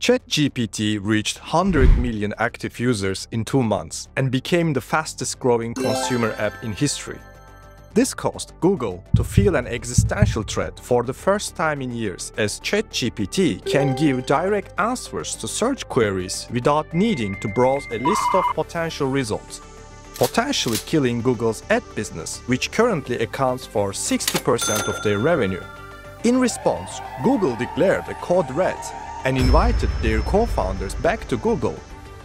ChatGPT reached 100 million active users in two months and became the fastest growing consumer app in history. This caused Google to feel an existential threat for the first time in years as ChatGPT can give direct answers to search queries without needing to browse a list of potential results, potentially killing Google's ad business, which currently accounts for 60% of their revenue. In response, Google declared a code red and invited their co-founders back to Google.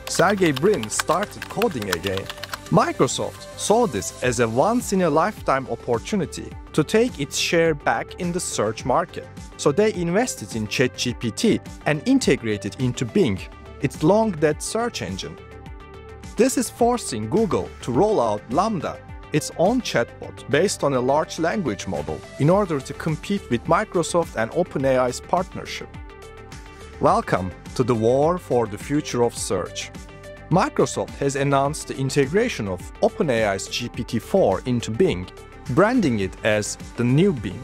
Sergey Brin started coding again. Microsoft saw this as a once-in-a-lifetime opportunity to take its share back in the search market. So they invested in ChatGPT and integrated into Bing, its long-dead search engine. This is forcing Google to roll out LaMDA, its own chatbot based on a large language model, in order to compete with Microsoft and OpenAI's partnership. Welcome to the war for the future of search. Microsoft has announced the integration of OpenAI's GPT-4 into Bing, branding it as the new Bing.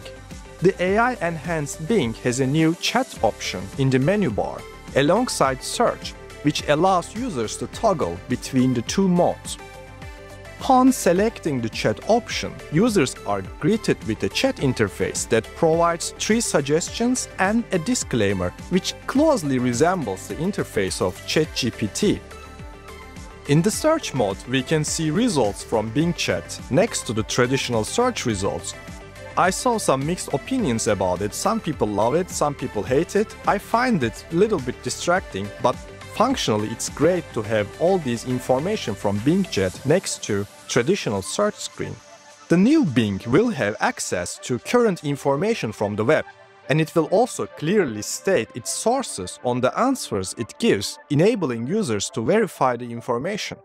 The AI-enhanced Bing has a new chat option in the menu bar, alongside search, which allows users to toggle between the two modes. Upon selecting the chat option, users are greeted with a chat interface that provides three suggestions and a disclaimer, which closely resembles the interface of ChatGPT. In the search mode, we can see results from Bing Chat next to the traditional search results. I saw some mixed opinions about it. Some people love it, some people hate it. I find it a little bit distracting, but Functionally, it's great to have all this information from Bing Chat next to traditional search screen. The new Bing will have access to current information from the web, and it will also clearly state its sources on the answers it gives, enabling users to verify the information.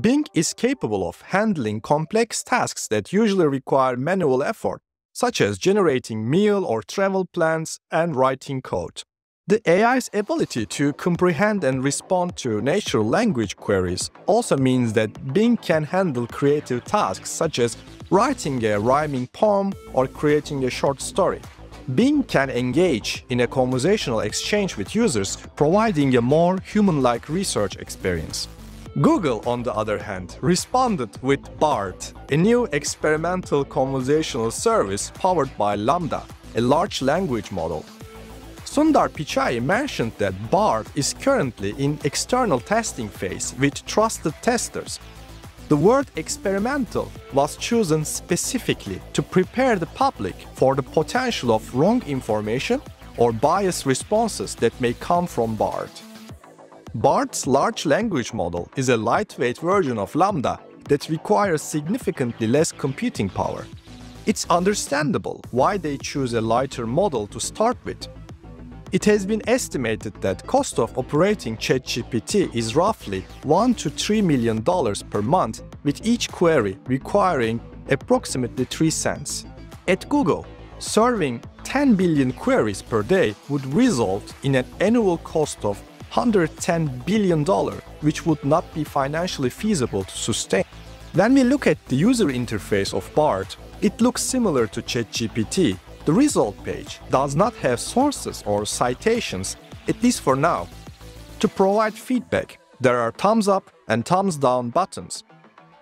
Bing is capable of handling complex tasks that usually require manual effort, such as generating meal or travel plans and writing code. The AI's ability to comprehend and respond to natural language queries also means that Bing can handle creative tasks such as writing a rhyming poem or creating a short story. Bing can engage in a conversational exchange with users, providing a more human-like research experience. Google, on the other hand, responded with BARD, a new experimental conversational service powered by LaMDA, a large language model Sundar Pichai mentioned that BARD is currently in external testing phase with trusted testers. The word experimental was chosen specifically to prepare the public for the potential of wrong information or biased responses that may come from BARD. BARD's large language model is a lightweight version of LaMDA that requires significantly less computing power. It's understandable why they choose a lighter model to start with it has been estimated that cost of operating ChatGPT is roughly 1 to 3 million dollars per month with each query requiring approximately 3 cents. At Google, serving 10 billion queries per day would result in an annual cost of 110 billion dollar, which would not be financially feasible to sustain. When we look at the user interface of BARD, it looks similar to ChatGPT, the result page does not have sources or citations, at least for now. To provide feedback, there are thumbs up and thumbs down buttons.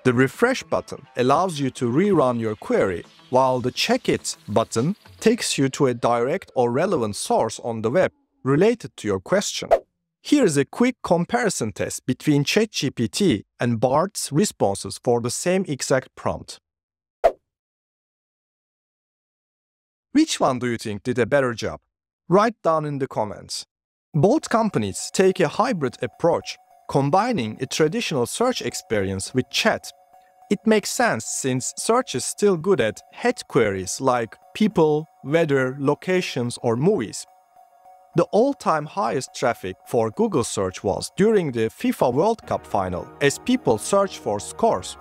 The refresh button allows you to rerun your query, while the check it button takes you to a direct or relevant source on the web related to your question. Here's a quick comparison test between ChatGPT and BARD's responses for the same exact prompt. Which one do you think did a better job? Write down in the comments. Both companies take a hybrid approach, combining a traditional search experience with chat. It makes sense since search is still good at head queries like people, weather, locations, or movies. The all-time highest traffic for Google search was during the FIFA World Cup final as people search for scores.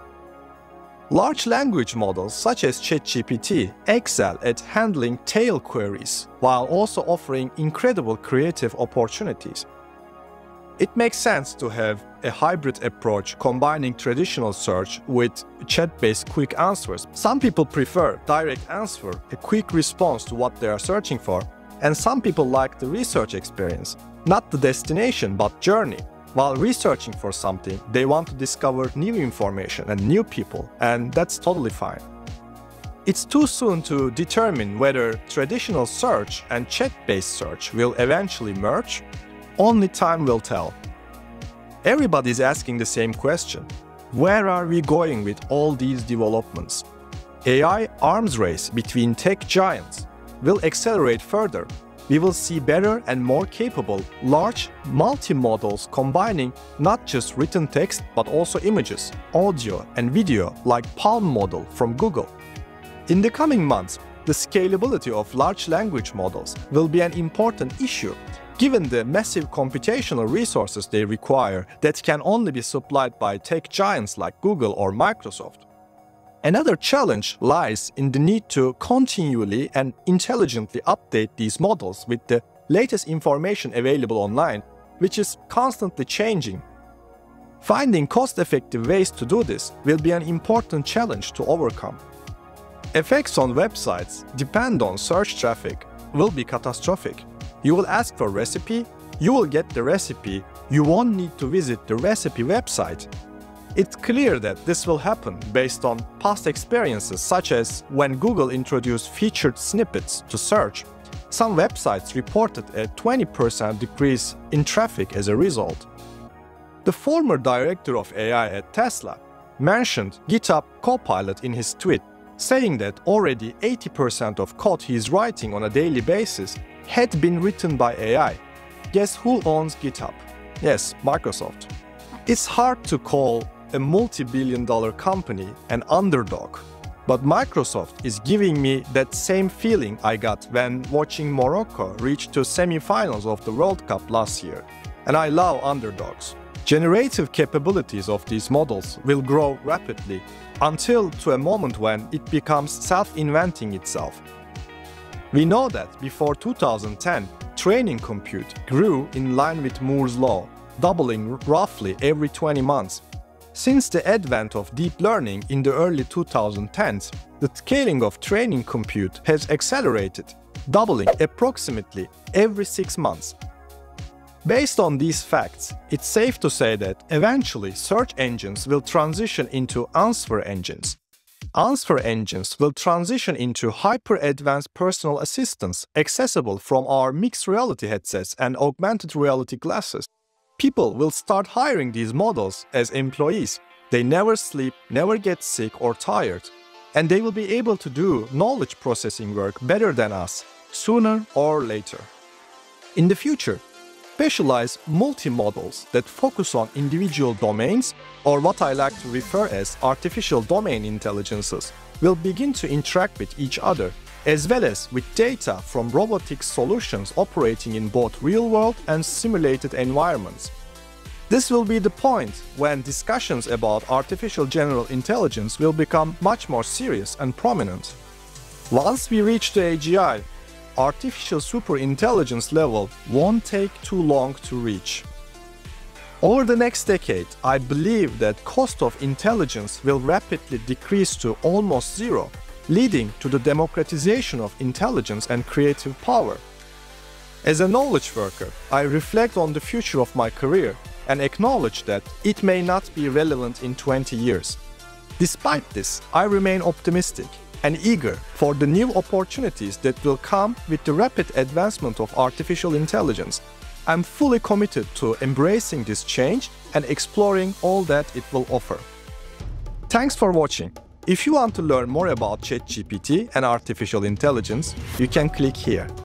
Large language models such as ChatGPT excel at handling tail queries while also offering incredible creative opportunities. It makes sense to have a hybrid approach combining traditional search with chat-based quick answers. Some people prefer direct answer, a quick response to what they are searching for, and some people like the research experience. Not the destination, but journey. While researching for something, they want to discover new information and new people, and that's totally fine. It's too soon to determine whether traditional search and chat-based search will eventually merge. Only time will tell. Everybody's asking the same question. Where are we going with all these developments? AI arms race between tech giants will accelerate further. We will see better and more capable large multi-models combining not just written text but also images, audio and video like PaLM model from Google. In the coming months, the scalability of large language models will be an important issue, given the massive computational resources they require that can only be supplied by tech giants like Google or Microsoft. Another challenge lies in the need to continually and intelligently update these models with the latest information available online, which is constantly changing. Finding cost-effective ways to do this will be an important challenge to overcome. Effects on websites depend on search traffic will be catastrophic. You will ask for a recipe, you will get the recipe, you won't need to visit the recipe website. It's clear that this will happen based on past experiences such as when Google introduced featured snippets to search. Some websites reported a 20% decrease in traffic as a result. The former director of AI at Tesla mentioned GitHub Copilot in his tweet saying that already 80% of code he is writing on a daily basis had been written by AI. Guess who owns GitHub? Yes, Microsoft. It's hard to call a multi-billion dollar company an underdog, but Microsoft is giving me that same feeling I got when watching Morocco reach to semi-finals of the World Cup last year. And I love underdogs. Generative capabilities of these models will grow rapidly until to a moment when it becomes self-inventing itself. We know that before 2010, training compute grew in line with Moore's law, doubling roughly every 20 months. Since the advent of deep learning in the early 2010s, the scaling of training compute has accelerated, doubling approximately every 6 months. Based on these facts, it's safe to say that eventually search engines will transition into answer engines. Answer engines will transition into hyper-advanced personal assistants accessible from our mixed reality headsets and augmented reality glasses. People will start hiring these models as employees. They never sleep, never get sick or tired, and they will be able to do knowledge processing work better than us, sooner or later. In the future, specialized multi-models that focus on individual domains, or what I like to refer as artificial domain intelligences, will begin to interact with each other, as well as with data from robotics solutions operating in both real-world and simulated environments. This will be the point when discussions about artificial general intelligence will become much more serious and prominent. Once we reach the AGI, artificial superintelligence level won't take too long to reach. Over the next decade, I believe that cost of intelligence will rapidly decrease to almost zero, leading to the democratization of intelligence and creative power. As a knowledge worker, I reflect on the future of my career and acknowledge that it may not be relevant in 20 years. Despite this, I remain optimistic and eager for the new opportunities that will come with the rapid advancement of artificial intelligence. I'm fully committed to embracing this change and exploring all that it will offer. Thanks for watching. If you want to learn more about ChatGPT and artificial intelligence, you can click here.